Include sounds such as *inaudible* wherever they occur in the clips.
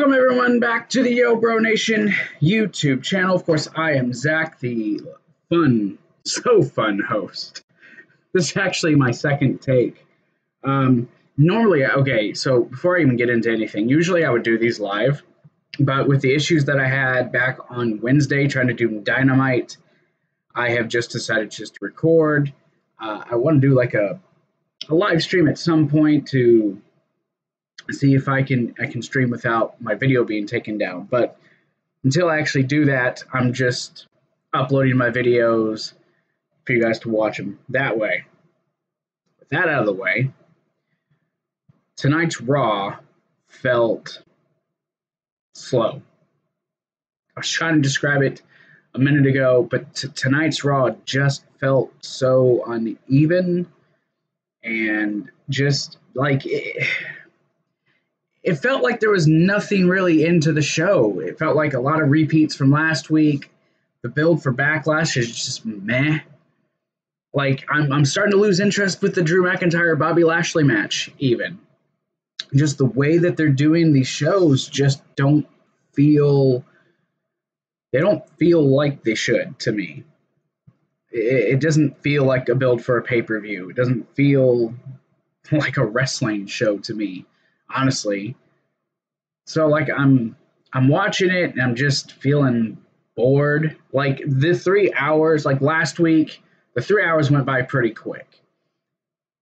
Welcome everyone back to the Yo Bro Nation YouTube channel. Of course, I am Zakk, the fun, *laughs* so fun host. This is actually my second take. Um, normally, okay, so before I even get into anything, usually I would do these live, but with the issues that I had back on Wednesday trying to do Dynamite, I have just decided just to record. Uh, I want to do like a, a live stream at some point to see if I can I can stream without my video being taken down. But until I actually do that, I'm just uploading my videos for you guys to watch them that way. With that out of the way, tonight's Raw felt slow. I was trying to describe it a minute ago, but tonight's Raw just felt so uneven and just like. It, it felt like there was nothing really into the show. It felt like a lot of repeats from last week. The build for Backlash is just meh. Like I'm I'm starting to lose interest with the Drew McIntyre Bobby Lashley match even. Just the way that they're doing these shows just don't feel they don't feel like they should to me. It, it doesn't feel like a build for a pay-per-view. It doesn't feel *laughs* like a wrestling show to me honestly. So like I'm I'm watching it and I'm just feeling bored. Like the 3 hours like last week, the 3 hours went by pretty quick.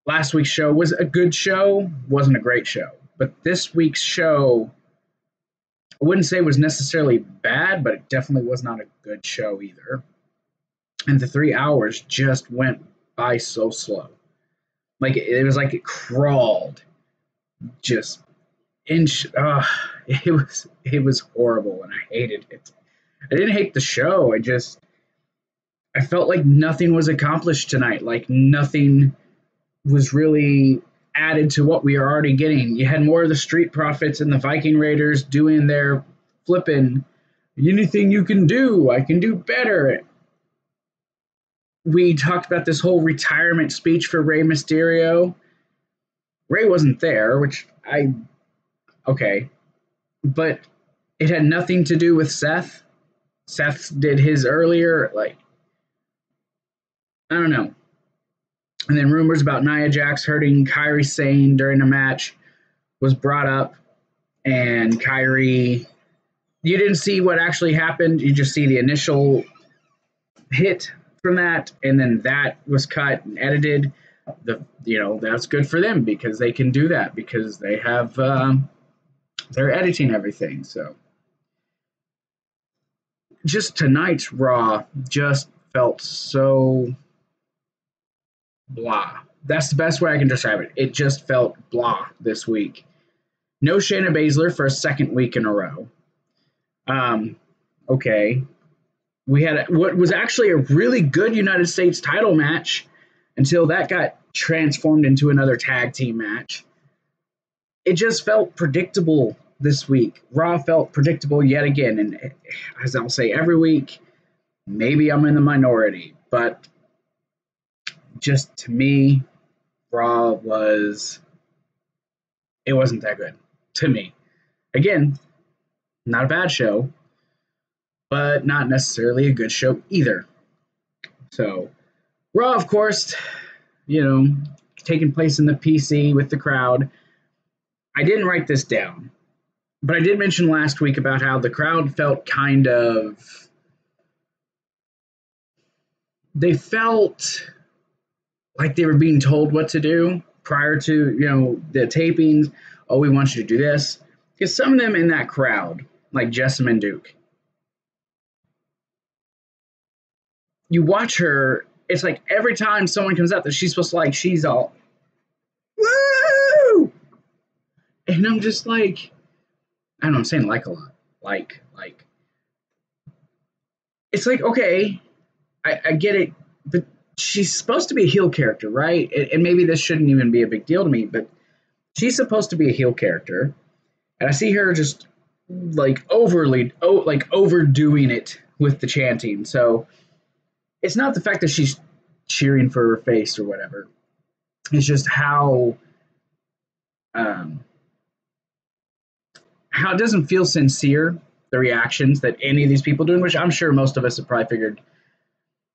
Last week's show was a good show, wasn't a great show. But this week's show I wouldn't say it was necessarily bad, but it definitely was not a good show either. And the 3 hours just went by so slow. Like it was like it crawled just inch. Uh, *laughs* it was it was horrible, and I hated it. I didn't hate the show. I just I felt like nothing was accomplished tonight. Like nothing was really added to what we are already getting. You had more of the Street Profits and the Viking Raiders doing their flipping. Anything you can do, I can do better. We talked about this whole retirement speech for Rey Mysterio Rey wasn't there, which I okay, but it had nothing to do with Seth. Seth did his earlier, like I don't know. And then rumors about Nia Jax hurting Kairi Sane during a match was brought up, and Kairi, you didn't see what actually happened. You just see the initial hit from that, and then that was cut and edited the you know that's good for them because they can do that because they have um, they're editing everything. So just tonight's Raw just felt so blah. That's the best way I can describe it. It just felt blah this week. No Shayna Baszler for a second week in a row. Um, okay. We had a, what was actually a really good United States title match until that got transformed into another tag team match. It just felt predictable this week. Raw felt predictable yet again. And as I'll say every week, maybe I'm in the minority, but just to me, Raw was. It wasn't that good to me. Again, not a bad show, but not necessarily a good show either. So, Raw, of course, you know, taking place in the PC with the crowd. I didn't write this down, but I did mention last week about how the crowd felt kind of. They felt like they were being told what to do prior to, you know, the tapings. Oh, we want you to do this. Because some of them in that crowd, like Jessamyn Duke, you watch her it's like every time someone comes up that she's supposed to like, she's all, woo! And I'm just like, I don't know, I'm saying like a lot. Like, like, it's like, okay, I, I get it, but she's supposed to be a heel character, right? And, and maybe this shouldn't even be a big deal to me, but she's supposed to be a heel character. And I see her just like overly, oh, like overdoing it with the chanting. So, it's not the fact that she's cheering for her face or whatever. It's just how um, how it doesn't feel sincere, the reactions that any of these people doing, which I'm sure most of us have probably figured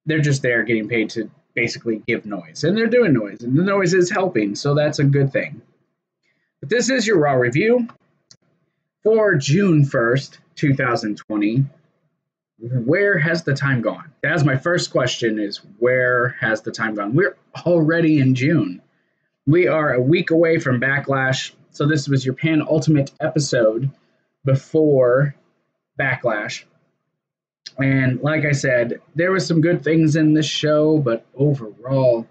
they're just there getting paid to basically give noise. And they're doing noise, and the noise is helping, so that's a good thing. But this is your Raw review for June 1st, 2020. Where has the time gone? That's my first question is where has the time gone? We're already in June. We are a week away from Backlash. So this was your Pan Ultimate episode before Backlash. And like I said, there was some good things in this show, but overall,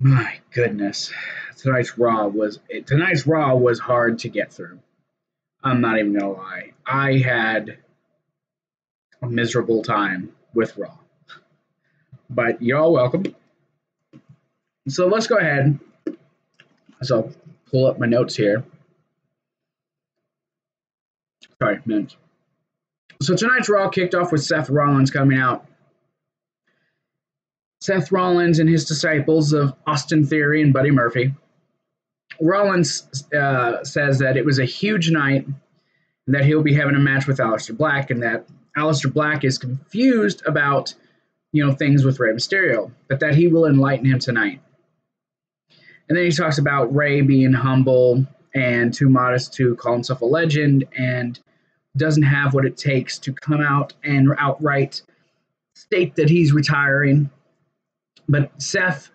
my goodness, tonight's Raw was tonight's Raw was hard to get through. I'm not even gonna lie. I had a miserable time with Raw. But you're all welcome. So let's go ahead. So I'll pull up my notes here. Sorry, minutes. So tonight's Raw kicked off with Seth Rollins coming out. Seth Rollins and his disciples of Austin Theory and Buddy Murphy. Rollins uh, says that it was a huge night and that he'll be having a match with Aleister Black and that Aleister Black is confused about, you know, things with Rey Mysterio, but that he will enlighten him tonight. And then he talks about Rey being humble and too modest to call himself a legend and doesn't have what it takes to come out and outright state that he's retiring. But Seth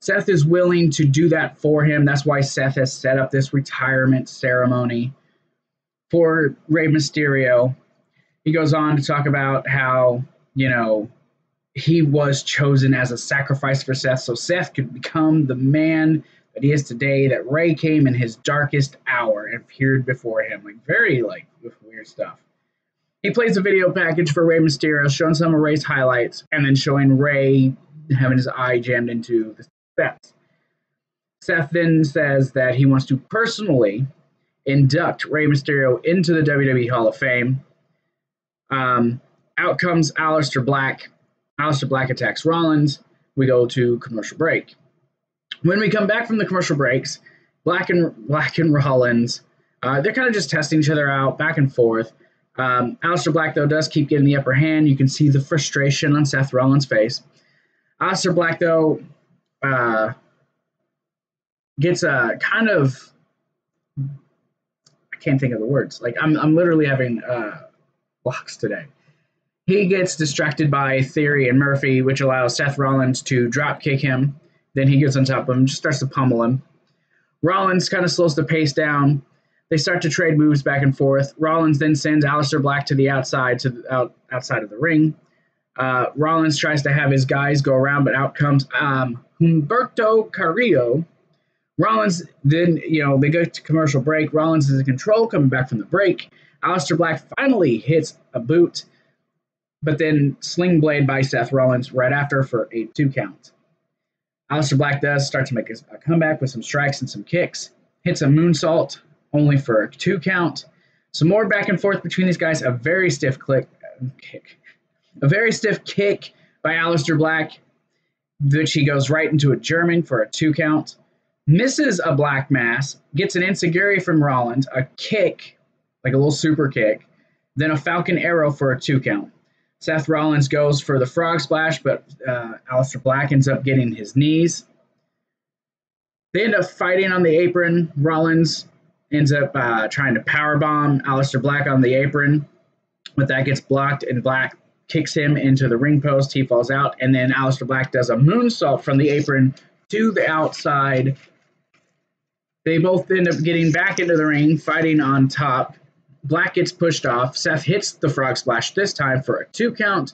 Seth is willing to do that for him. That's why Seth has set up this retirement ceremony for Rey Mysterio. He goes on to talk about how, you know, he was chosen as a sacrifice for Seth so Seth could become the man that he is today, that Rey came in his darkest hour and appeared before him. Like, very, like, weird stuff. He plays a video package for Rey Mysterio, showing some of Rey's highlights, and then showing Rey having his eye jammed into the steps. Seth then says that he wants to personally induct Rey Mysterio into the WWE Hall of Fame. Um, out comes Aleister Black. Aleister Black attacks Rollins. We go to commercial break. When we come back from the commercial breaks, Black and Black and Rollins, uh, they're kind of just testing each other out back and forth. Um, Black though does keep getting the upper hand. You can see the frustration on Seth Rollins' face. Aleister Black though uh, gets a kind of I can't think of the words. Like I'm I'm literally having uh, blocks today. He gets distracted by Theory and Murphy, which allows Seth Rollins to drop kick him. Then he gets on top of him, just starts to pummel him. Rollins kind of slows the pace down. They start to trade moves back and forth. Rollins then sends Aleister Black to the outside to the, out, outside of the ring. Uh, Rollins tries to have his guys go around, but out comes um, Humberto Carrillo. Rollins then, you know, they go to commercial break. Rollins is in control coming back from the break. Aleister Black finally hits a boot, but then sling blade by Seth Rollins right after for a two count. Aleister Black does start to make a, comeback with some strikes and some kicks. Hits a moonsault only for a two count. Some more back and forth between these guys. A very stiff click, kick. A very stiff kick by Aleister Black, which he goes right into a German for a two count. Misses a black mass, gets an enzuigiri from Rollins, a kick, like a little super kick, then a Falcon Arrow for a two count. Seth Rollins goes for the frog splash, but uh, Aleister Black ends up getting his knees. They end up fighting on the apron. Rollins ends up uh, trying to power bomb Aleister Black on the apron, but that gets blocked, and Black kicks him into the ring post. He falls out, and then Aleister Black does a moonsault from the apron to the outside. They both end up getting back into the ring, fighting on top. Black gets pushed off. Seth hits the frog splash this time for a two count.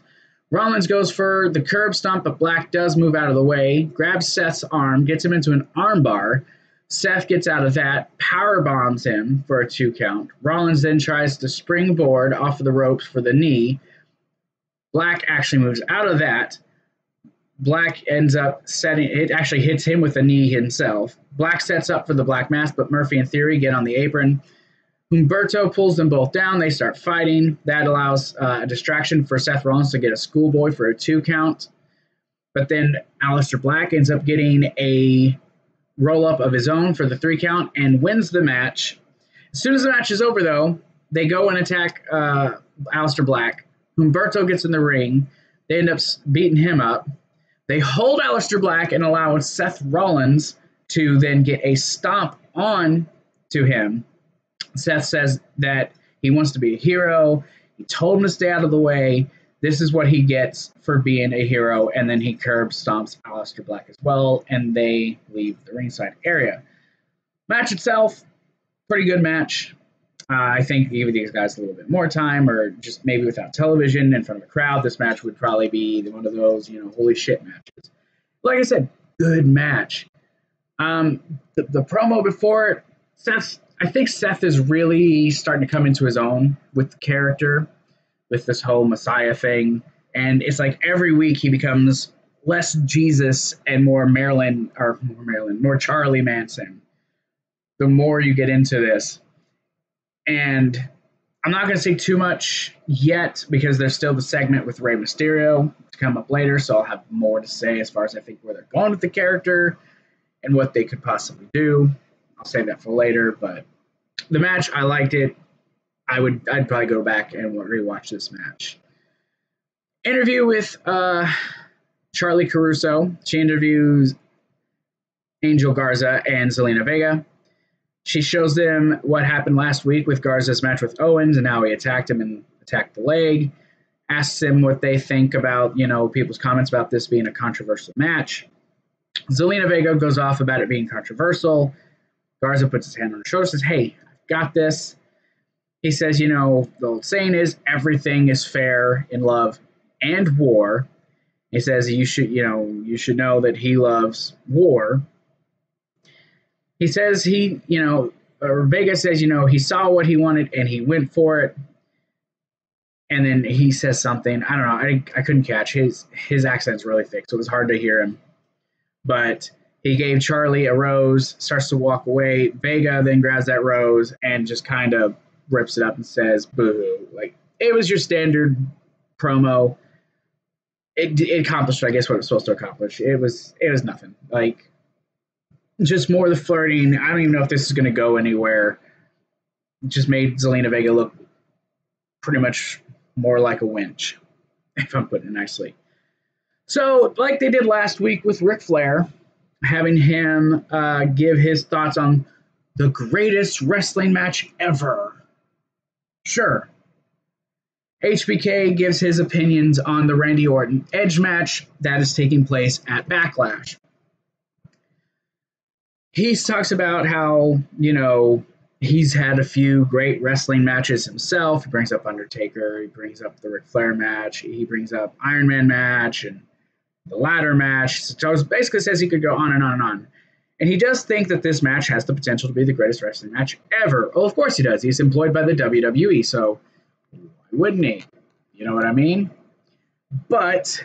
Rollins goes for the curb stomp, but Black does move out of the way, grabs Seth's arm, gets him into an armbar. Seth gets out of that, power bombs him for a two count. Rollins then tries to springboard off of the ropes for the knee. Black actually moves out of that. Black ends up setting it actually hits him with a knee himself. Black sets up for the Black Mass, but Murphy and Theory get on the apron. Humberto pulls them both down. They start fighting. That allows uh, a distraction for Seth Rollins to get a schoolboy for a two count. But then Aleister Black ends up getting a roll up of his own for the three count and wins the match. As soon as the match is over, though, they go and attack uh, Aleister Black. Humberto gets in the ring. They end up beating him up. They hold Aleister Black and allow Seth Rollins to then get a stomp on to him. Seth says that he wants to be a hero. He told him to stay out of the way. This is what he gets for being a hero. And then he curb stomps Aleister Black as well, and they leave the ringside area. Match itself, pretty good match. Uh, I think give these guys a little bit more time, or just maybe without television in front of a crowd, this match would probably be one of those, you know, holy shit matches. Like I said, good match. Um, the, the promo before it, Seth, I think Seth is really starting to come into his own with the character, with this whole Messiah thing, and it's like every week he becomes less Jesus and more Marilyn, or more Marilyn, more Charlie Manson. The more you get into this and I'm not going to say too much yet because there's still the segment with Rey Mysterio to come up later, so I'll have more to say as far as I think where they're going with the character and what they could possibly do. I'll save that for later, but the match I liked it. I would I'd probably go back and rewatch this match. Interview with uh, Charly Caruso. She interviews Angel Garza and Zelina Vega. She shows them what happened last week with Garza's match with Owens and how he attacked him and attacked the leg. Asks them what they think about, you know, people's comments about this being a controversial match. Zelina Vega goes off about it being controversial. Garza puts his hand on her shoulder, says, Hey, I've got this. He says, You know, the old saying is everything is fair in love and war. He says you should, you know, you should know that he loves war he says he, you know, or Vega says, you know, he saw what he wanted and he went for it. And then he says something. I don't know. I, I couldn't catch his his accent's really thick, so it was hard to hear him. But he gave Charly a rose, starts to walk away. Vega then grabs that rose and just kind of rips it up and says, boo hoo. Like it was your standard promo. It, it accomplished, I guess, what it was supposed to accomplish. It was it was nothing. Like just more the flirting. I don't even know if this is going to go anywhere. Just made Zelina Vega look pretty much more like a winch, if I'm putting it nicely. So, like they did last week with Ric Flair, having him uh, give his thoughts on the greatest wrestling match ever. Sure. HBK gives his opinions on the Randy Orton Edge match that is taking place at Backlash he talks about how you know he's had a few great wrestling matches himself. He brings up Undertaker. He brings up the Ric Flair match. He brings up Iron Man match and the ladder match. So basically says he could go on and on and on. And he does think that this match has the potential to be the greatest wrestling match ever. Well, of course he does. He's employed by the WWE, so why wouldn't he? You know what I mean? But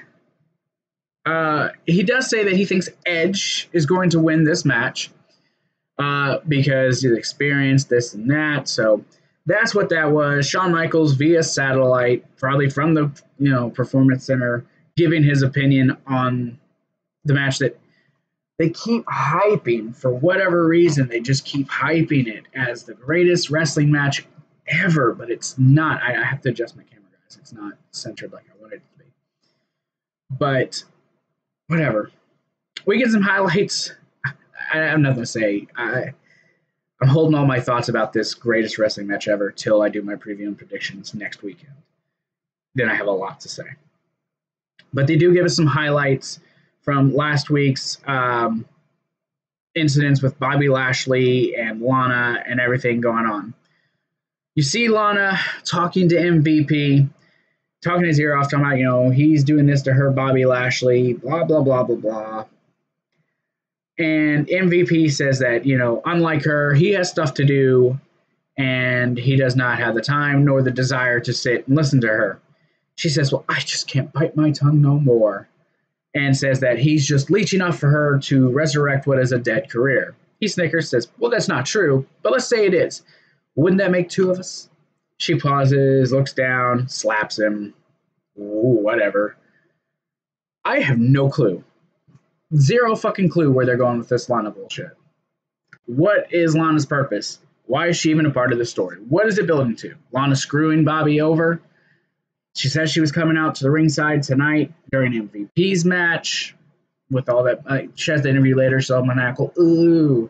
uh, he does say that he thinks Edge is going to win this match uh, because he's experienced this and that. So that's what that was. Shawn Michaels via satellite, probably from the you know performance center, giving his opinion on the match that they keep hyping for whatever reason. They just keep hyping it as the greatest wrestling match ever, but it's not. I, I have to adjust my camera, guys. It's not centered like I wanted it to be. But whatever. We get some highlights I have nothing to say. I I'm holding all my thoughts about this greatest wrestling match ever till I do my preview and predictions next weekend. Then I have a lot to say. But they do give us some highlights from last week's um, incidents with Bobby Lashley and Lana and everything going on. You see Lana talking to MVP, talking his ear off, talking about, you know, he's doing this to her, Bobby Lashley, blah, blah, blah, blah, blah. And MVP says that, you know, unlike her, he has stuff to do and he does not have the time nor the desire to sit and listen to her. She says, Well, I just can't bite my tongue no more. And says that he's just leeching off for her to resurrect what is a dead career. He snickers, says, Well, that's not true, but let's say it is. Wouldn't that make two of us? She pauses, looks down, slaps him. Ooh, whatever. I have no clue zero fucking clue where they're going with this Lana bullshit. What is Lana's purpose? Why is she even a part of the story? What is it building to? Lana screwing Bobby over? She says she was coming out to the ringside tonight during MVP's match with all that. Uh, she has the interview later, so maniacal. Ooh.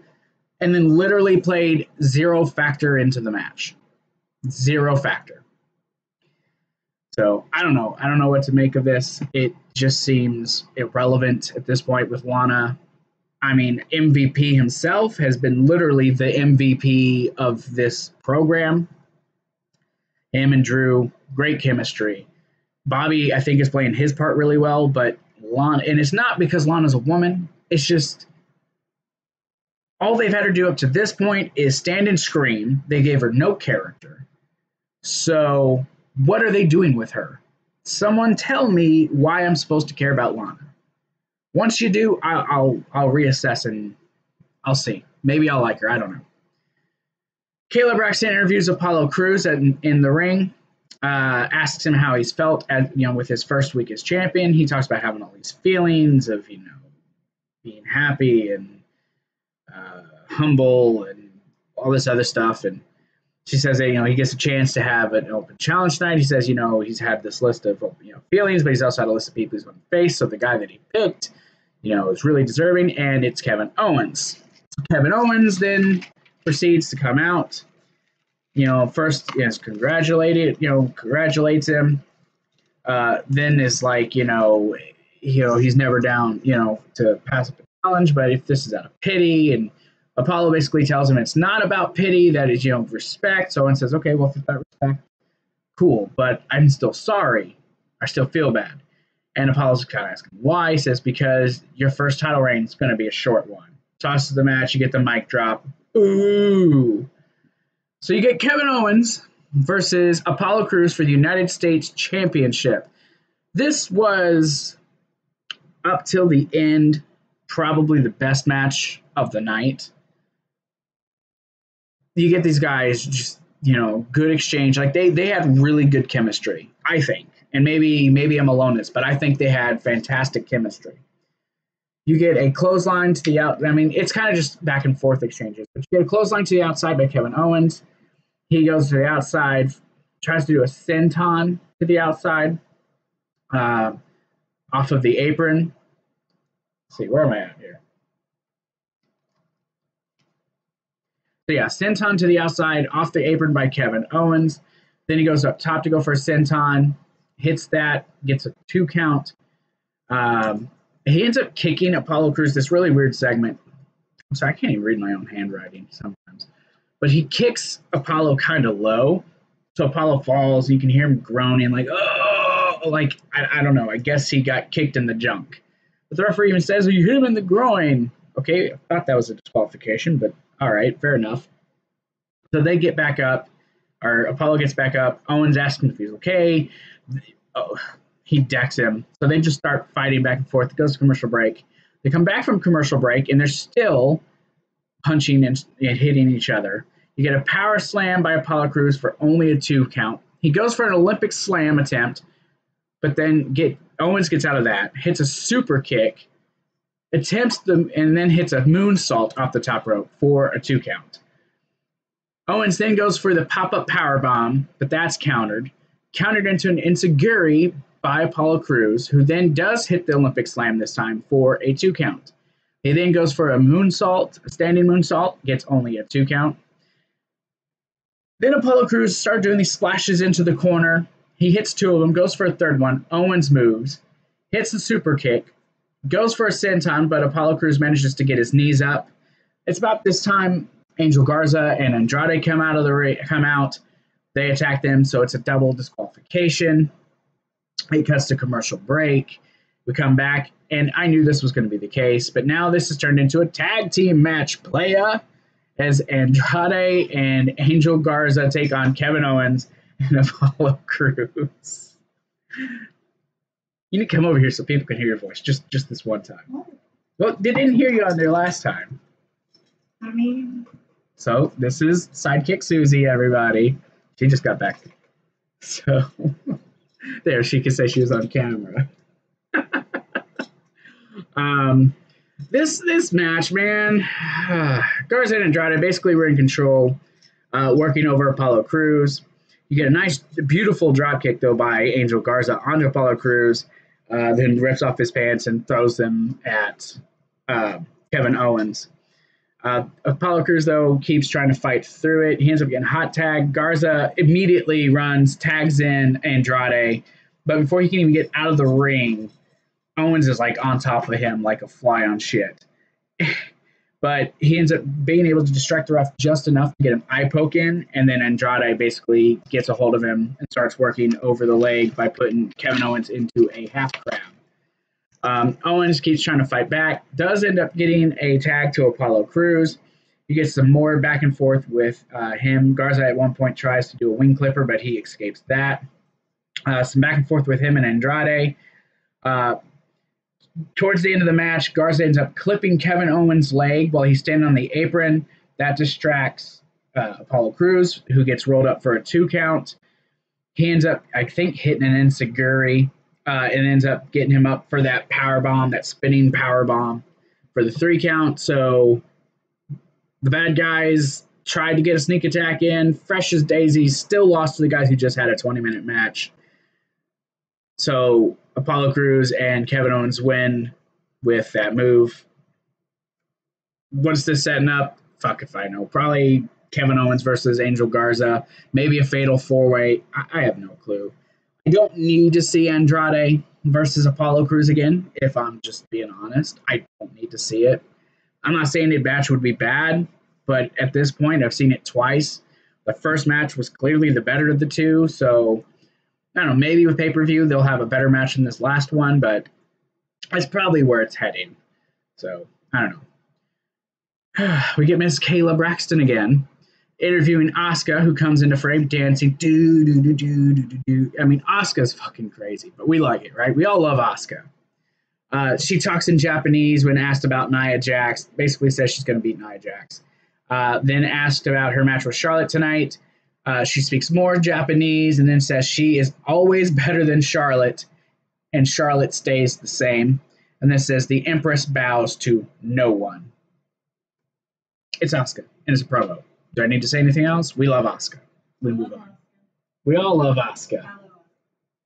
And then literally played zero factor into the match. Zero factor. So I don't know. I don't know what to make of this. It just seems irrelevant at this point with Lana. I mean, MVP himself has been literally the MVP of this program. Him and Drew, great chemistry. Bobby, I think, is playing his part really well, but Lana, and it's not because Lana's a woman. It's just all they've had her do up to this point is stand and scream. They gave her no character. So, what are they doing with her? Someone tell me why I'm supposed to care about Lana. Once you do, I'll I'll, I'll reassess and I'll see. Maybe I'll like her. I don't know. Kayla Braxton interviews Apollo Crews in, in the ring. Uh, asks him how he's felt at you know with his first week as champion. He talks about having all these feelings of you know being happy and uh, humble and all this other stuff. And she says that you know he gets a chance to have an open challenge tonight. He says you know he's had this list of you know feelings, but he's also had a list of people he's going to face. So the guy that he picked, you know, is really deserving, and it's Kevin Owens. Kevin Owens then proceeds to come out you know, first yes, congratulated, you know, congratulates him. Uh, then is like, you know, you know, he's never down, you know, to pass up a challenge, but if this is out of pity, and Apollo basically tells him it's not about pity, that is, you know, respect. So Owen says, okay, well, if respect, cool, but I'm still sorry. I still feel bad. And Apollo's kind of asking why. He says, because your first title reign is going to be a short one. Tosses the match, you get the mic drop. Ooh. So you get Kevin Owens versus Apollo Crews for the United States Championship. This was up till the end probably the best match of the night. You get these guys just, you know, good exchange. Like they they had really good chemistry, I think. And maybe maybe I'm alone in this, but I think they had fantastic chemistry. You get a clothesline to the out. I mean, it's kind of just back and forth exchanges. But you get a clothesline to the outside by Kevin Owens. He goes to the outside, tries to do a senton to the outside, uh, off of the apron. Let's see, where am I at here? So yeah, senton to the outside, off the apron by Kevin Owens. Then he goes up top to go for a senton, hits that, gets a two count. Um, he ends up kicking Apollo Crews this really weird segment. So I can't even read my own handwriting sometimes but he kicks Apollo kind of low. So Apollo falls. And you can hear him groaning, like, oh, like, I, I don't know. I guess he got kicked in the junk. But the referee even says, you hit him in the groin. Okay, I thought that was a disqualification, but all right, fair enough. So they get back up, or Apollo gets back up. Owens asks him if he's okay. Oh, he decks him. So they just start fighting back and forth. It goes to commercial break. They come back from commercial break, and they're still punching and, and hitting each other. You get a power slam by Apollo Crews for only a two count. He goes for an Olympic slam attempt, but then get Owens gets out of that, hits a super kick, attempts the and then hits a moonsault off the top rope for a two count. Owens then goes for the pop up power bomb, but that's countered. Countered into an enzuigiri by Apollo Crews, who then does hit the Olympic slam this time for a two count. He then goes for a moonsault, a standing moonsault, gets only a two count. Then Apollo Crews started doing these splashes into the corner. He hits two of them, goes for a third one. Owens moves, hits the super kick, goes for a senton, but Apollo Crews manages to get his knees up. It's about this time Angel Garza and Andrade come out of the ra- come out. They attack them, so it's a double disqualification. It cuts to commercial break. We come back, and I knew this was going to be the case, but now this has turned into a tag team match. Playa as Andrade and Angel Garza take on Kevin Owens and *laughs* Apollo Crews. You need to come over here so people can hear your voice just just this one time. Well, they didn't hear you on there last time. I mean, So this is sidekick Susie, everybody. She just got back. *laughs* So *laughs* there, she could say she was on camera. Um, this this match, man, *sighs* Garza and Andrade basically were in control. uh, working over Apollo Crews. You get a nice, beautiful drop kick though by Angel Garza onto Apollo Crews, uh, then rips off his pants and throws them at uh, Kevin Owens. Uh, Apollo Crews though keeps trying to fight through it. He ends up getting hot tag. Garza immediately runs, tags in Andrade, but before he can even get out of the ring, Owens is like on top of him like a fly on shit. *laughs* but he ends up being able to distract the ref just enough to get an eye poke in, and then Andrade basically gets a hold of him and starts working over the leg by putting Kevin Owens into a half crab. Um, Owens keeps trying to fight back, does end up getting a tag to Apollo Crews. He gets some more back and forth with uh, him. Garza at one point tries to do a wing clipper, but he escapes that. Uh, some back and forth with him and Andrade. Uh, towards the end of the match, Garza ends up clipping Kevin Owens' leg while he's standing on the apron. That distracts uh, Apollo Crews, who gets rolled up for a two count. He ends up, I think, hitting an enzuigiri uh, and ends up getting him up for that power bomb, that spinning power bomb for the three count. So the bad guys tried to get a sneak attack in. Fresh as daisies, still lost to the guys who just had a 20 minute match. So Apollo Crews and Kevin Owens win with that move. What's this setting up? Fuck if I know. Probably Kevin Owens versus Angel Garza. Maybe a fatal four way. I, I have no clue. I don't need to see Andrade versus Apollo Crews again, if I'm just being honest. I don't need to see it. I'm not saying the match would be bad, but at this point, I've seen it twice. The first match was clearly the better of the two, so I don't know, maybe with pay per view they'll have a better match than this last one, but that's probably where it's heading. So I don't know. *sighs* we get Miss Kayla Braxton again, interviewing Asuka, who comes into frame dancing. Do do do do do do. I mean, Asuka's fucking crazy, but we like it, right? We all love Asuka. Uh, she talks in Japanese when asked about Nia Jax. Basically, says she's going to beat Nia Jax. Uh, then asked about her match with Charlotte tonight. Uh, she speaks more Japanese and then says she is always better than Charlotte, and Charlotte stays the same. And then says the Empress bows to no one. It's Asuka, and it's a promo. Do I need to say anything else? We love Asuka. We move on. We all love Asuka.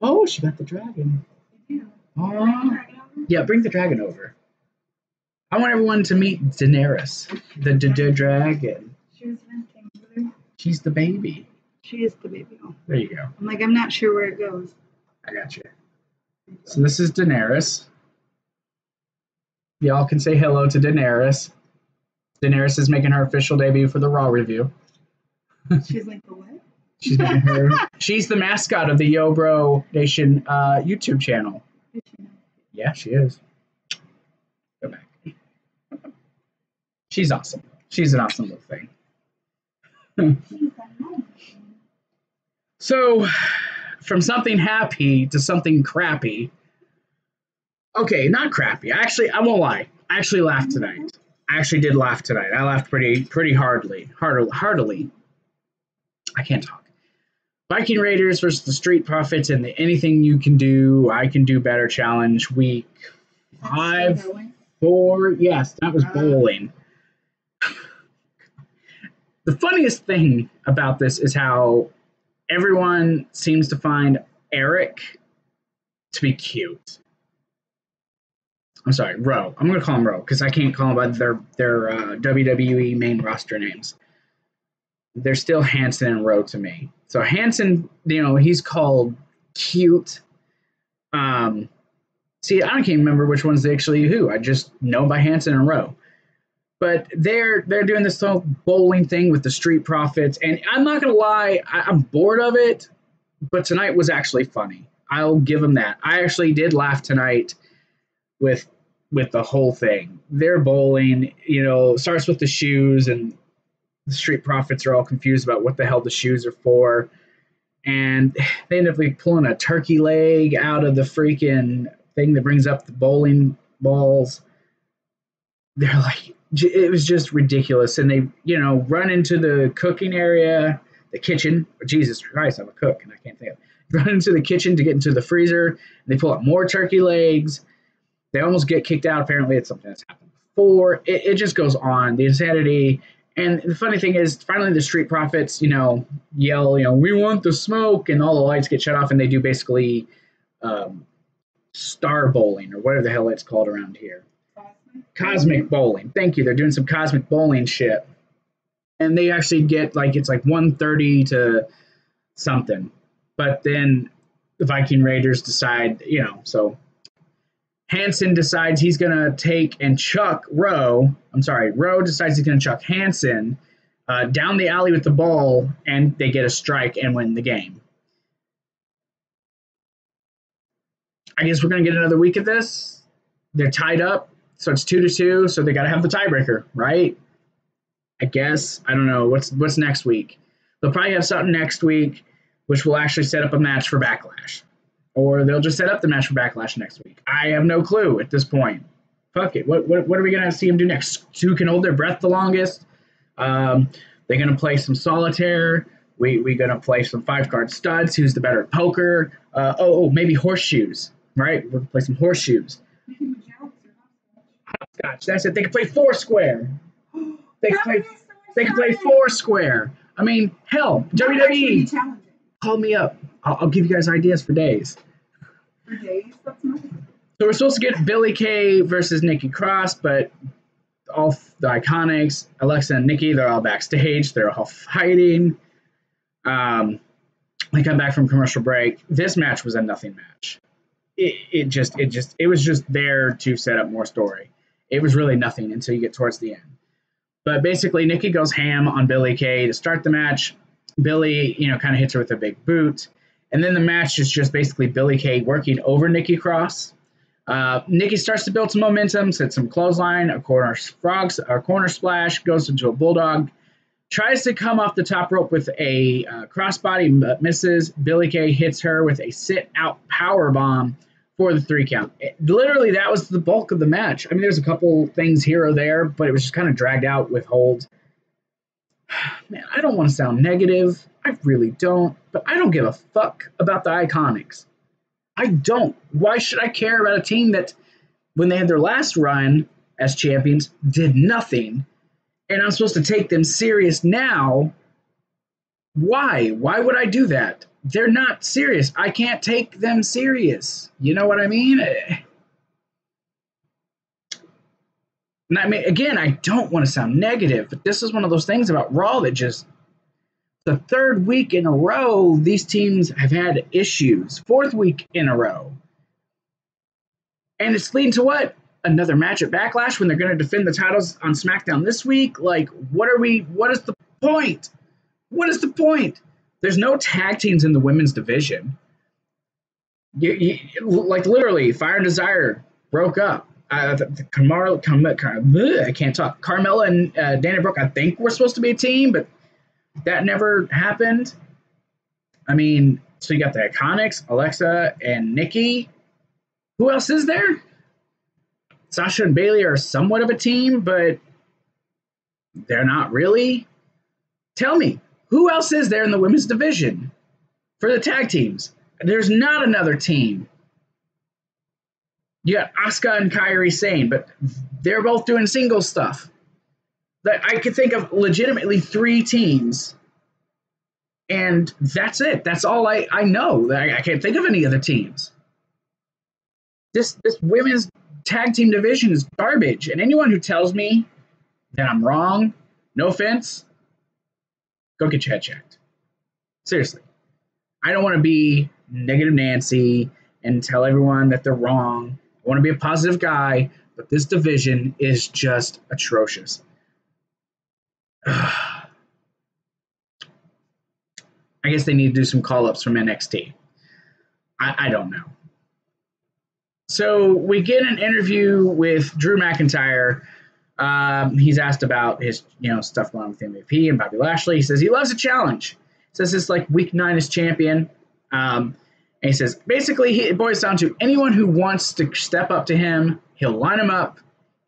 Oh, she got the dragon. Oh, yeah, bring the dragon over. I want everyone to meet Daenerys, the, the, the dragon. She's the baby. She is the baby. Oh. There you go. I'm like, I'm not sure where it goes. I got you. So this is Daenerys. Y'all can say hello to Daenerys. Daenerys is making her official debut for the Raw review. She's like the what? She's making her. *laughs* she's the mascot of the Yo Bro Nation uh, YouTube channel. Yeah, she is. Go back. She's awesome. She's an awesome little thing. So, from something happy to something crappy. Okay, not crappy. Actually, I won't lie. I actually laughed tonight. I actually did laugh tonight. I laughed pretty pretty hardly, hard, heartily. I can't talk. Viking Raiders versus the Street Profits and the Anything You Can Do, I Can Do Better challenge week five, four. Yes, that was bowling. *sighs* The funniest thing about this is how everyone seems to find Erik to be cute. I'm sorry, Rowe. I'm gonna call him Rowe because I can't call them by their their uh, WWE main roster names. They're still Hanson and Rowe to me. So Hanson, you know, he's called cute. Um, see, I can't remember which one's actually who. I just know by Hanson and Rowe. But they're they're doing this whole bowling thing with the Street Profits, and I'm not gonna lie, I, I'm bored of it. But tonight was actually funny. I'll give them that. I actually did laugh tonight with with the whole thing. They're bowling, you know, starts with the shoes, and the Street Profits are all confused about what the hell the shoes are for. And they end up like pulling a turkey leg out of the freaking thing that brings up the bowling balls. They're like, it was just ridiculous. And they, you know, run into the cooking area, the kitchen. Jesus Christ, I'm a cook and I can't think of. It. Run into the kitchen to get into the freezer. They pull out more turkey legs. They almost get kicked out. Apparently, it's something that's happened before. It, it just goes on. The insanity. And the funny thing is, finally, the Street Profits, you know, yell, you know, we want the smoke, and all the lights get shut off, and they do basically um, star bowling or whatever the hell it's called around here. Cosmic bowling. Thank you. They're doing some cosmic bowling shit. And they actually get like it's like 130 to something. But then the Viking Raiders decide, you know, so Hanson decides he's gonna take and chuck Rowe. I'm sorry, Rowe decides he's gonna chuck Hanson uh, down the alley with the ball, and they get a strike and win the game. I guess we're gonna get another week of this. They're tied up, so it's two to two. So they got to have the tiebreaker, right? I guess I don't know what's what's next week. They'll probably have something next week, which will actually set up a match for Backlash, or they'll just set up the match for Backlash next week. I have no clue at this point. Fuck it. What what, what are we gonna see them do next? Who can hold their breath the longest? Um, they're gonna play some solitaire. We we gonna play some five card studs. Who's the better at poker? Uh, oh, oh, maybe horseshoes. Right, we're gonna play some horseshoes. Hopscotch. That's it. They can play four square. *gasps* They can play. They can play Foursquare. I mean, hell, WWE. Call me up. I'll, I'll give you guys ideas for days. For days, that's nice. So we're supposed to get Billie Kay versus Nikki Cross, but all the Iconics, Alexa and Nikki, they're all backstage. They're all fighting. Um, they come back from commercial break. This match was a nothing match. It, it just it just it was just there to set up more story. It was really nothing until you get towards the end. But basically, Nikki goes ham on Billie Kay to start the match. Billie, you know, kind of hits her with a big boot, and then the match is just basically Billie Kay working over Nikki Cross. Uh, Nikki starts to build some momentum, sets some clothesline, a corner frogs, a corner splash, goes into a bulldog, tries to come off the top rope with a uh, crossbody, but misses. Billy Kay hits her with a sit out power bomb for the three count. It- literally, that was the bulk of the match. I mean, there's a couple things here or there, but it was just kind of dragged out with hold. *sighs* Man, I don't want to sound negative. I really don't, but I don't give a fuck about the Iconics. I don't. Why should I care about a team that, when they had their last run as champions, did nothing, and I'm supposed to take them serious now? Why? Why would I do that? They're not serious. I can't take them serious. You know what I mean? And I mean, again, I don't want to sound negative, but this is one of those things about Raw that just the third week in a row, these teams have had issues. Fourth week in a row. And it's leading to what? Another match at Backlash when they're going to defend the titles on SmackDown this week? Like, what are we, what is the point? What is the point? There's no tag teams in the women's division. You, you, like, literally, Fire and Desire broke up. The, the Kamar, Kam, Car, bleh, I can't talk. Carmella and uh, Dana Brooke, I think, were supposed to be a team, but that never happened. I mean, so you got the Iconics, Alexa, and Nikki. Who else is there? Sasha and Bayley are somewhat of a team, but they're not really. Tell me, who else is there in the women's division for the tag teams? There's not another team. You got Asuka and Kairi Sane, but they're both doing single stuff that I could think of legitimately three teams, and that's it. That's all I, I know. I, I can't think of any other teams. This this women's tag team division is garbage, and anyone who tells me that I'm wrong, no offense, go get your head checked. Seriously, I don't want to be negative Nancy and tell everyone that they're wrong. I want to be a positive guy, but this division is just atrocious. *sighs* I guess they need to do some call ups from NXT. I, I don't know. So we get an interview with Drew McIntyre. Um, he's asked about his, you know, stuff going on with MVP and Bobby Lashley. He says he loves a challenge. Says it's like week nine is champion. Um, and he says basically he, it boils down to anyone who wants to step up to him, he'll line them up,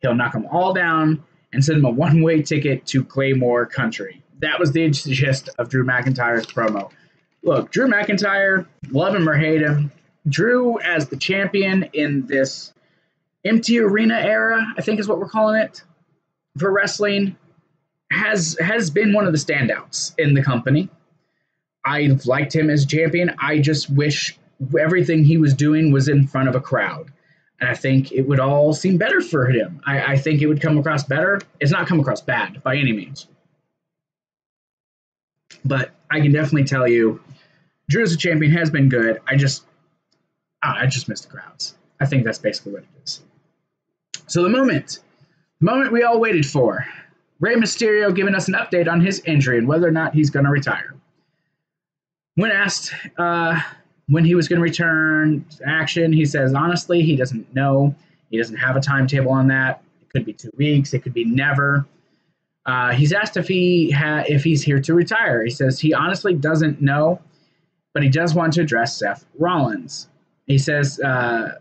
he'll knock them all down, and send them a one way ticket to Claymore Country. That was the gist of Drew McIntyre's promo. Look, Drew McIntyre, love him or hate him, Drew as the champion in this empty arena era, I think is what we're calling it for wrestling. has has been one of the standouts in the company. I liked him as champion. I just wish everything he was doing was in front of a crowd. And I think it would all seem better for him. I, I think it would come across better. It's not come across bad by any means. But I can definitely tell you, Drew as a champion has been good. I just, ah, I just miss the crowds. I think that's basically what it is. So the moment, moment we all waited for, Rey Mysterio giving us an update on his injury and whether or not he's going to retire. When asked uh, when he was going to return to action, he says honestly he doesn't know. He doesn't have a timetable on that. It could be two weeks. It could be never. Uh, he's asked if he ha- if he's here to retire. He says he honestly doesn't know, but he does want to address Seth Rollins. He says uh,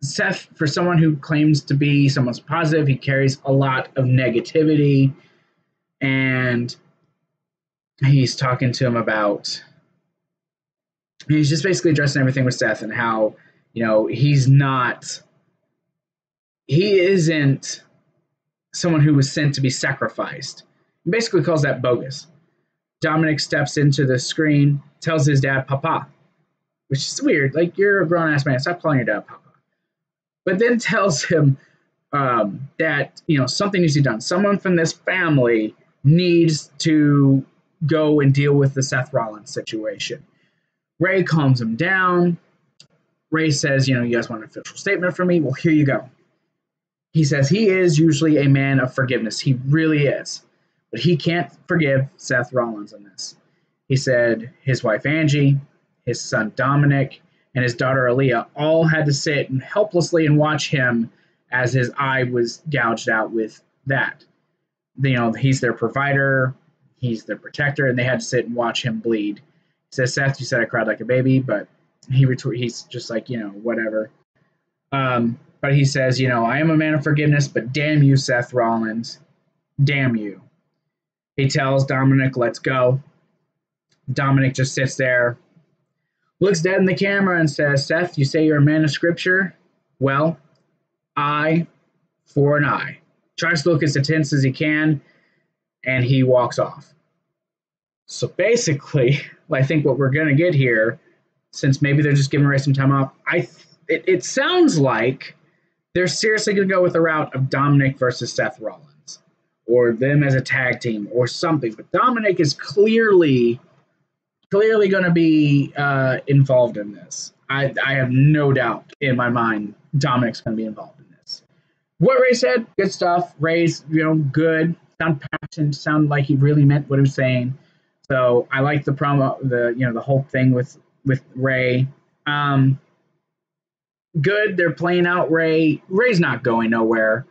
Seth, for someone who claims to be someone's positive, he carries a lot of negativity, and he's talking to him about. He's just basically addressing everything with Seth and how you know he's not. He isn't someone who was sent to be sacrificed. He basically calls that bogus. Dominic steps into the screen, tells his dad, Papa, which is weird. Like, you're a grown ass man. Stop calling your dad Papa but then tells him um, that you know something needs to be done. Someone from this family needs to go and deal with the Seth Rollins situation. Rey calms him down. Rey says, you know, you guys want an official statement from me? Well, here you go. He says he is usually a man of forgiveness. He really is. But he can't forgive Seth Rollins on this. He said his wife Angie, his son Dominic, and his daughter Aalyah all had to sit and helplessly and watch him as his eye was gouged out with that. You know, he's their provider, he's their protector, and they had to sit and watch him bleed. He says, Seth, you said I cried like a baby, but he retort, he's just like, you know, whatever. Um, but he says, you know, I am a man of forgiveness, but damn you, Seth Rollins. Damn you. He tells Dominic, let's go. Dominic just sits there, looks dead in the camera and says, Seth, you say you're a man of scripture? Well, eye for an eye. Tries to look as intense as he can, and he walks off. So basically, *laughs* I think what we're going to get here, since maybe they're just giving Rey some time off, I it, it sounds like they're seriously going to go with the route of Dominic versus Seth Rollins, or them as a tag team, or something. But Dominic is clearly clearly going to be uh, involved in this. I, I have no doubt in my mind Dominic's going to be involved in this. What Rey said, good stuff. Rey's, you know, good. Sound passionate. Sound like he really meant what he was saying. So I like the promo, the you know, the whole thing with with Rey. Um, good. They're playing out Rey. Rey's not going nowhere.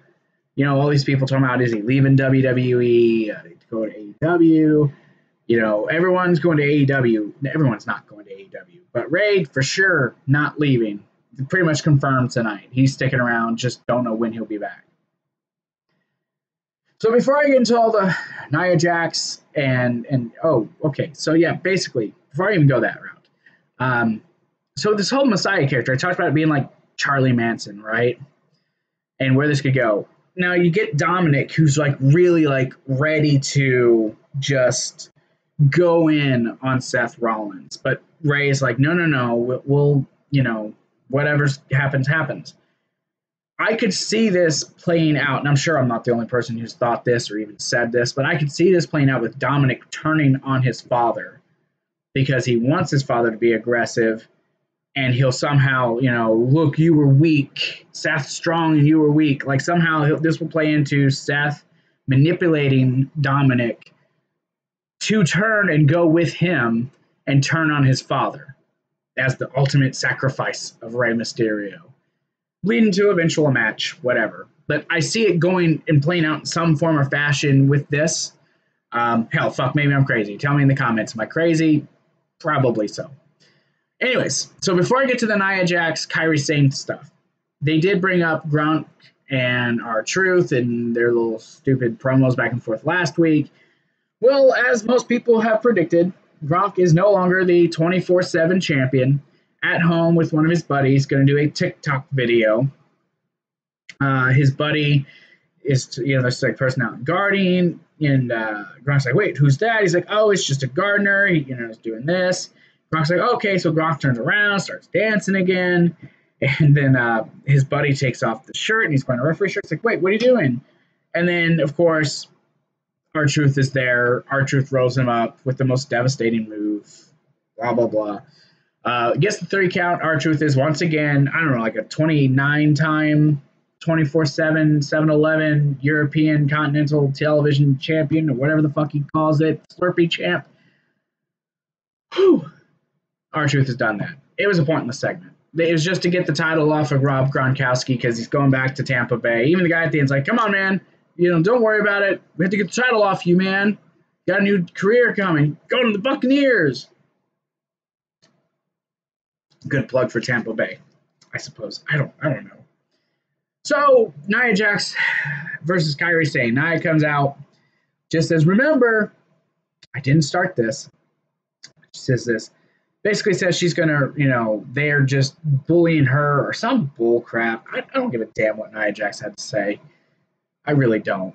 You know, all these people talking about is he leaving WWE uh, to go to AEW? You know, everyone's going to AEW. Everyone's not going to AEW, but Rey for sure not leaving. Pretty much confirmed tonight. He's sticking around. Just don't know when he'll be back. So before I get into all the Nia Jax and and oh okay, so yeah, basically before I even go that route, um, so this whole Messiah character, I talked about it being like Charlie Manson, right? And where this could go. Now you get Dominic, who's like really like ready to just go in on Seth Rollins, but Rey is like, no, no, no, we'll, we'll you know, whatever happens, happens. I could see this playing out, and I'm sure I'm not the only person who's thought this or even said this, but I could see this playing out with Dominic turning on his father because he wants his father to be aggressive and he'll somehow, you know, look, you were weak. Seth's strong and you were weak. Like somehow this will play into Seth manipulating Dominic to turn and go with him and turn on his father as the ultimate sacrifice of Rey Mysterio, leading to eventual match, whatever. But I see it going and playing out in some form or fashion with this. Um, hell, fuck, maybe I'm crazy. Tell me in the comments. Am I crazy? Probably so. Anyways, so before I get to the Nia Jax, Kairi Sane stuff, they did bring up Gronk and R-Truth and their little stupid promos back and forth last week. Well, as most people have predicted, Gronk is no longer the 24 7 champion. At home with one of his buddies, going to do a TikTok video. Uh, his buddy is you know this like person out guarding, and uh, Gronk's like, wait, who's that? He's like, oh, it's just a gardener. He, you know, is doing this. Gronk's like, okay, so Gronk turns around, starts dancing again, and then uh, his buddy takes off the shirt and he's wearing a referee shirt. It's like, wait, what are you doing? And then of course, R-Truth is there. R-Truth rolls him up with the most devastating move. Blah blah blah. Uh, gets the three count. R-Truth is once again, I don't know, like a 29 time 24 7, 7 11 European Continental Television Champion, or whatever the fuck he calls it, Slurpee Champ. Whew. R-Truth has done that. It was a pointless segment. It was just to get the title off of Rob Gronkowski because he's going back to Tampa Bay. Even the guy at the end's like, come on, man. You know, don't worry about it. We have to get the title off you, man. Got a new career coming. Go to the Buccaneers. Good plug for Tampa Bay, I suppose. I don't I don't know. So Nia Jax versus Kairi Sane. Nia comes out, just says, remember, I didn't start this. She says this. Basically says she's gonna, you know, they're just bullying her or some bull crap. I, I don't give a damn what Nia Jax had to say. I really don't.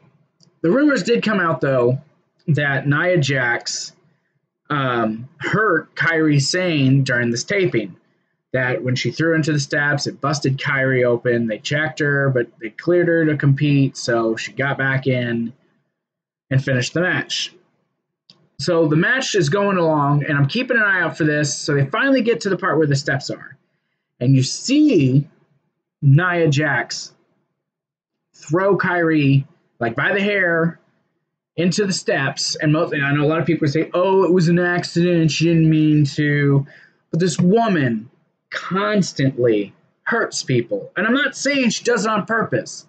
The rumors did come out though that Nia Jax um, hurt Kairi Sane during this taping that when she threw into the steps, it busted Kairi open. They checked her, but they cleared her to compete, so she got back in and finished the match. So the match is going along, and I'm keeping an eye out for this. So they finally get to the part where the steps are, and you see Nia Jax throw Kairi like by the hair into the steps. And most—I know a lot of people say, "Oh, it was an accident. She didn't mean to." But this woman constantly hurts people. And I'm not saying she does it on purpose.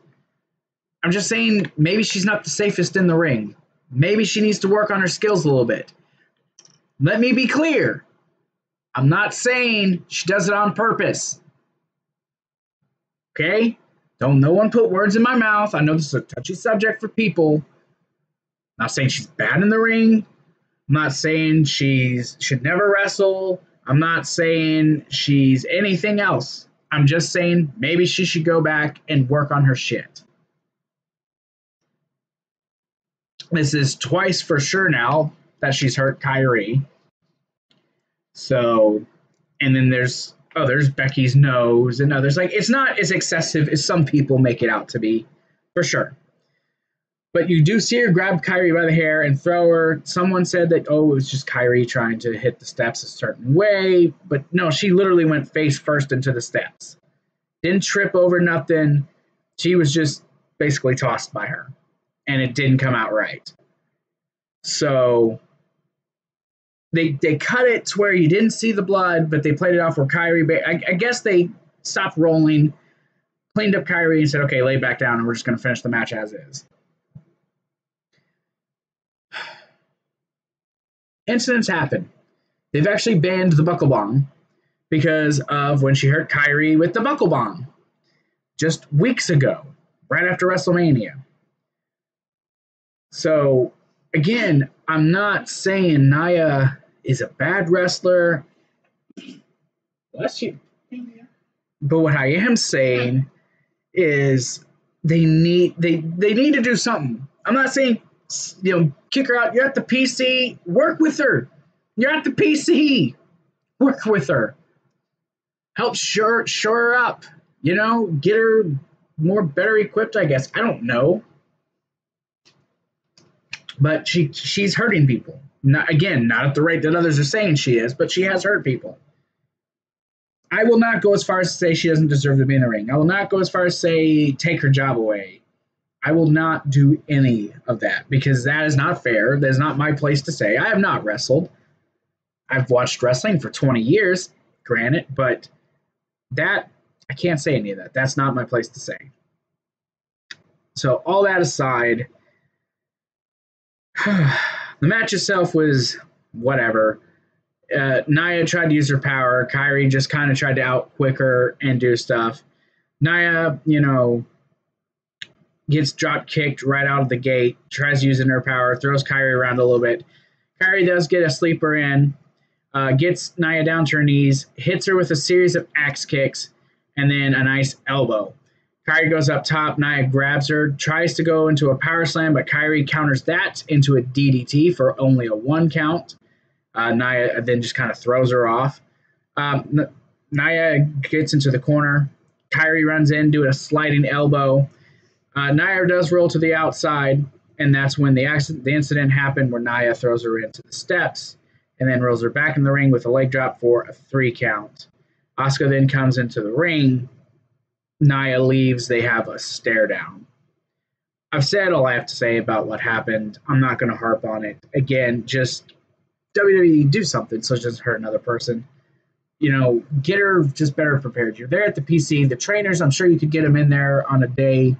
I'm just saying maybe she's not the safest in the ring. Maybe she needs to work on her skills a little bit. Let me be clear. I'm not saying she does it on purpose. Okay? Don't no one put words in my mouth. I know this is a touchy subject for people. I'm not saying she's bad in the ring. I'm not saying she's should never wrestle. I'm not saying she's anything else. I'm just saying maybe she should go back and work on her shit. This is twice for sure now that she's hurt Kairi. So, and then there's oh, there's Becky's nose and others. Like it's not as excessive as some people make it out to be, for sure. But you do see her grab Kairi by the hair and throw her. Someone said that, oh, it was just Kairi trying to hit the steps a certain way. But no, she literally went face first into the steps. Didn't trip over nothing. She was just basically tossed by her. And it didn't come out right. So they they cut it to where you didn't see the blood, but they played it off where Kairi. I, I guess they stopped rolling, cleaned up Kairi, and said, "Okay, lay back down, and we're just going to finish the match as is." *sighs* incidents happen. They've actually banned the buckle bomb because of when she hurt Kairi with the buckle bomb just weeks ago, right after WrestleMania. So, again, I'm not saying Nia is a bad wrestler. Bless you. But what I am saying is they need they they need to do something. I'm not saying you know, kick her out. You're at the PC. Work with her. You're at the PC. Work with her. Help shore, shore her up. You know, get her more better equipped, I guess. I don't know. But she she's hurting people. Not, again, not at the rate that others are saying she is, but she has hurt people. I will not go as far as to say she doesn't deserve to be in the ring. I will not go as far as say take her job away. I will not do any of that because that is not fair. That is not my place to say. I have not wrestled. I've watched wrestling for 20 years, granted, but that I can't say any of that. That's not my place to say. So, all that aside, *sighs* the match itself was whatever. Uh, Nia tried to use her power. Kairi just kind of tried to outquick her and do stuff. Nia, you know, gets drop kicked right out of the gate, tries using her power, throws Kairi around a little bit. Kairi does get a sleeper in, uh, gets Nia down to her knees, hits her with a series of axe kicks, and then a nice elbow. Kairi goes up top. Nia grabs her, tries to go into a power slam, but Kairi counters that into a DDT for only a one count. Uh, Nia then just kind of throws her off. Um, Nia gets into the corner. Kairi runs in, doing a sliding elbow. Uh, Nia does roll to the outside, and that's when the accident, the incident happened where Nia throws her into the steps and then rolls her back in the ring with a leg drop for a three count. Asuka then comes into the ring. Nia leaves. They have a stare down. I've said all I have to say about what happened. I'm not going to harp on it. Again, just WWE do something so it doesn't hurt another person. You know, get her just better prepared. You're there at the PC. The trainers, I'm sure you could get them in there on a day.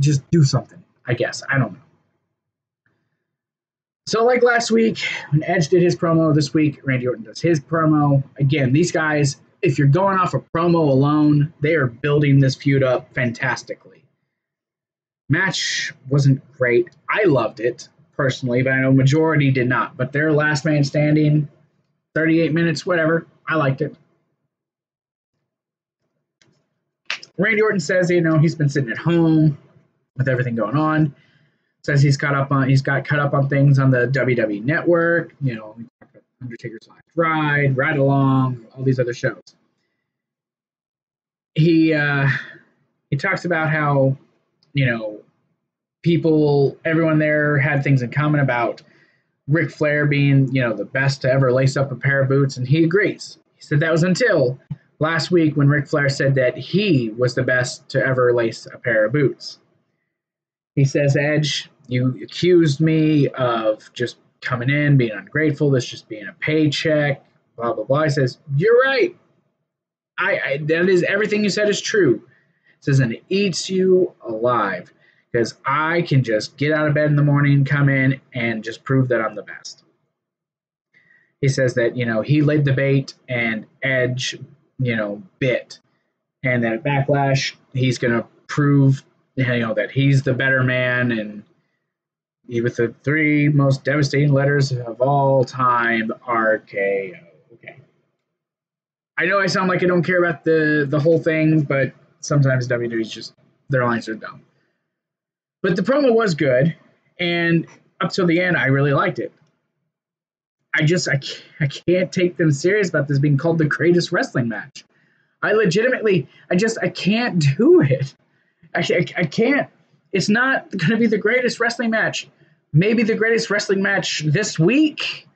Just do something, I guess. I don't know. So, like last week, when Edge did his promo, this week, Randy Orton does his promo. Again, these guys, if you're going off a promo alone, they are building this feud up fantastically. Match wasn't great. I loved it personally, but I know majority did not. But their last man standing, 38 minutes, whatever. I liked it. Randy Orton says, you know, he's been sitting at home with everything going on. Says he's caught up on he's got caught up on things on the WWE network, you know, Undertaker's Last Ride, Ride Along, all these other shows. He uh he talks about how, you know, people everyone there had things in common about Ric Flair being, you know, the best to ever lace up a pair of boots, and he agrees. He said that was until last week when Ric Flair said that he was the best to ever lace a pair of boots. He says, Edge, you accused me of just coming in, being ungrateful, this just being a paycheck, blah, blah, blah. He says, You're right. I, I that is everything you said is true. He says, and it eats you alive because I can just get out of bed in the morning, come in, and just prove that I'm the best. He says that, you know, he laid the bait and Edge, you know, bit. And that at Backlash, he's going to prove you know that he's the better man and with the three most devastating letters of all time RKO. Okay. I know I sound like I don't care about the the whole thing, but sometimes WWE's just their lines are dumb. But the promo was good, and up till the end, I really liked it. I just I can't, I can't take them serious about this being called the greatest wrestling match. I legitimately I just I can't do it. I, I, I can't. It's not going to be the greatest wrestling match. Maybe the greatest wrestling match this week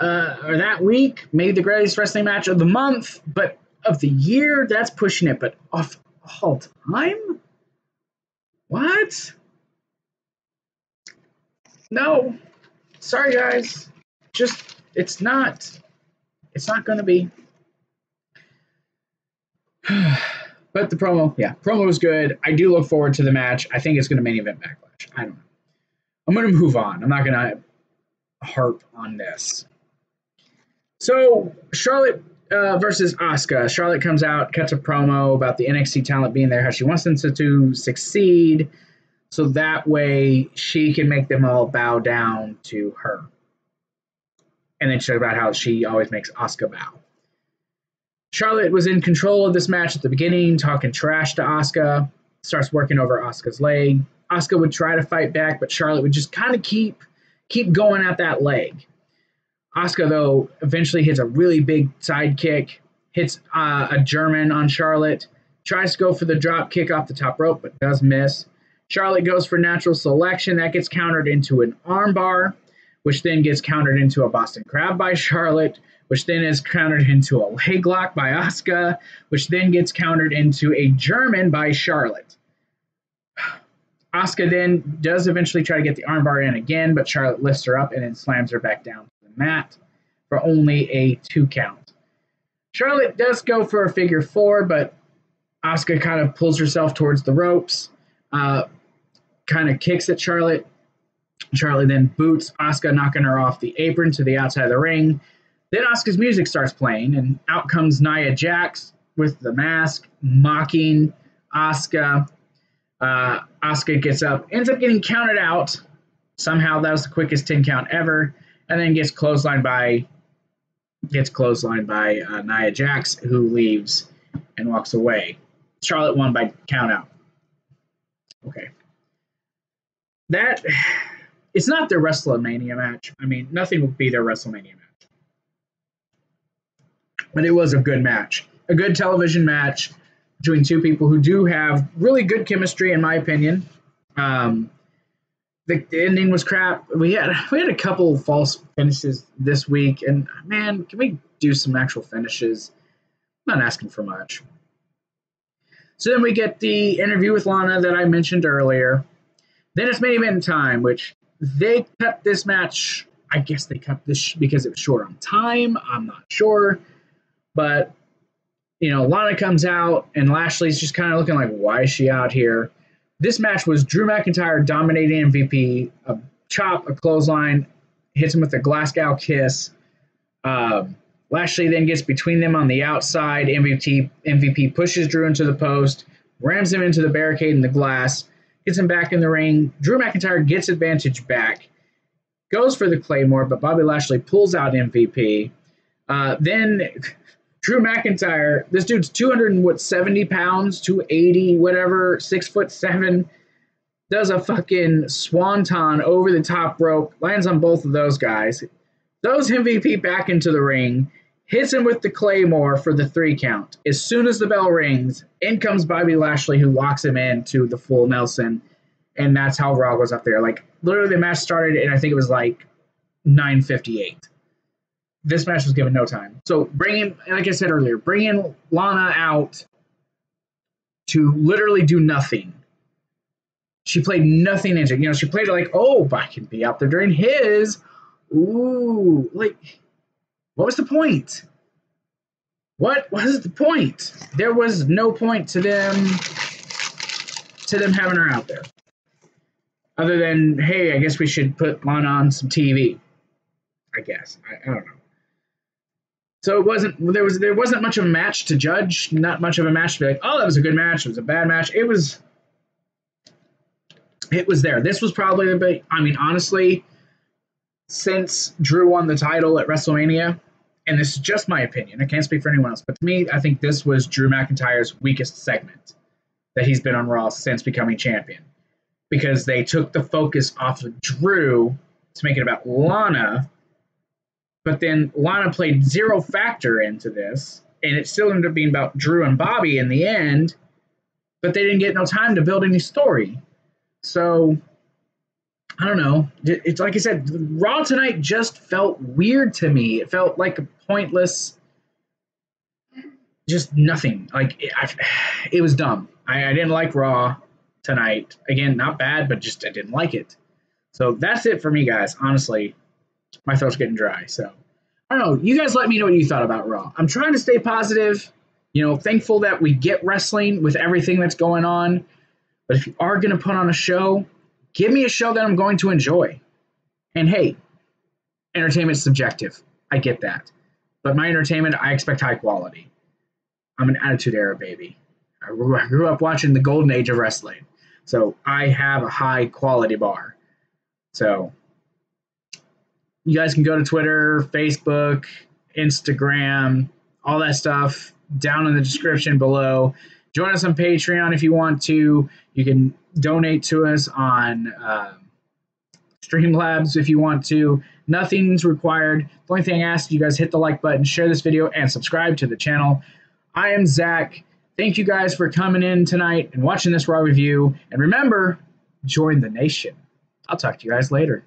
uh, or that week. Maybe the greatest wrestling match of the month, but of the year, that's pushing it. But of all time? What? No. Sorry, guys. Just, it's not. It's not going to be. *sighs* But the promo, yeah, promo was good. I do look forward to the match. I think it's going to main event backlash. I don't know. I'm going to move on. I'm not going to harp on this. So Charlotte uh, versus Asuka. Charlotte comes out, cuts a promo about the NXT talent being there, how she wants them to, to succeed, so that way she can make them all bow down to her. And then she talked about how she always makes Asuka bow. Charlotte was in control of this match at the beginning, talking trash to Asuka. Starts working over Asuka's leg. Asuka would try to fight back, but Charlotte would just kind of keep keep going at that leg. Asuka though eventually hits a really big side kick, hits uh, a German on Charlotte, tries to go for the drop kick off the top rope, but does miss. Charlotte goes for natural selection. That gets countered into an armbar, which then gets countered into a Boston Crab by Charlotte, which then is countered into a leg lock by Asuka, which then gets countered into a German by Charlotte. Asuka then does eventually try to get the armbar in again, but Charlotte lifts her up and then slams her back down to the mat for only a two count. Charlotte does go for a figure four, but Asuka kind of pulls herself towards the ropes, uh, kind of kicks at Charlotte. Charlotte then boots Asuka, knocking her off the apron to the outside of the ring. Then Asuka's music starts playing, and out comes Nia Jax with the mask, mocking Asuka. Uh, Asuka gets up, ends up getting counted out. Somehow that was the quickest 10 count ever, and then gets clotheslined by gets clotheslined by uh, Nia Jax, who leaves and walks away. Charlotte won by count out. Okay. That *sighs* it's not their WrestleMania match. I mean, nothing will be their WrestleMania match. But it was a good match. A good television match between two people who do have really good chemistry, in my opinion. Um, the, the ending was crap. We had we had a couple false finishes this week, and man, can we do some actual finishes? I'm not asking for much. So then we get the interview with Lana that I mentioned earlier. Then it's main event time, which they cut this match. I guess they cut this because it was short on time. I'm not sure, but you know, Lana comes out and Lashley's just kind of looking like, why is she out here? This match was Drew McIntyre dominating MVP, a chop, a clothesline, hits him with a Glasgow kiss. Um, Lashley then gets between them on the outside. MVP MVP pushes Drew into the post, rams him into the barricade in the glass, gets him back in the ring. Drew McIntyre gets advantage back, goes for the Claymore, but Bobby Lashley pulls out MVP. Uh, then Drew McIntyre, this dude's 200 what 70 pounds, 280, whatever, six foot seven, does a fucking swanton over the top rope, lands on both of those guys, throws MVP back into the ring, hits him with the claymore for the three count. As soon as the bell rings, in comes Bobby Lashley, who locks him into the full Nelson, and that's how Raw goes up there. Like literally, the match started, and I think it was like 9:58 this match was given no time. So bringing, like I said earlier, bringing Lana out to literally do nothing. She played nothing into. You know, she played like, oh, I can be out there during his. Ooh, like, what was the point? What was the point? There was no point to them to them having her out there. Other than, hey, I guess we should put Lana on some TV. I guess. I, I don't know. So it wasn't there was there wasn't much of a match to judge, not much of a match to be like, oh, that was a good match, it was a bad match. It was it was there. This was probably the big I mean, honestly, since Drew won the title at WrestleMania, and this is just my opinion, I can't speak for anyone else, but to me, I think this was Drew McIntyre's weakest segment that he's been on Raw since becoming champion. Because they took the focus off of Drew to make it about Lana but then Lana played zero factor into this, and it still ended up being about Drew and Bobby in the end. But they didn't get no time to build any story. So I don't know. It's like I said, Raw tonight just felt weird to me. It felt like a pointless, just nothing. Like it, I, it was dumb. I, I didn't like Raw tonight. Again, not bad, but just I didn't like it. So that's it for me, guys. Honestly, my throat's getting dry. So I don't know. You guys let me know what you thought about Raw. I'm trying to stay positive. You know, thankful that we get wrestling with everything that's going on. But if you are going to put on a show, give me a show that I'm going to enjoy. And hey, entertainment's subjective. I get that. But my entertainment, I expect high quality. I'm an attitude era baby. I grew up watching the golden age of wrestling. So I have a high quality bar. So you guys can go to Twitter, Facebook, Instagram, all that stuff down in the description below. Join us on Patreon if you want to. You can donate to us on uh, Streamlabs if you want to. Nothing's required. The only thing I ask you guys hit the like button, share this video, and subscribe to the channel. I am Zakk. Thank you guys for coming in tonight and watching this Raw review. And remember, join the nation. I'll talk to you guys later.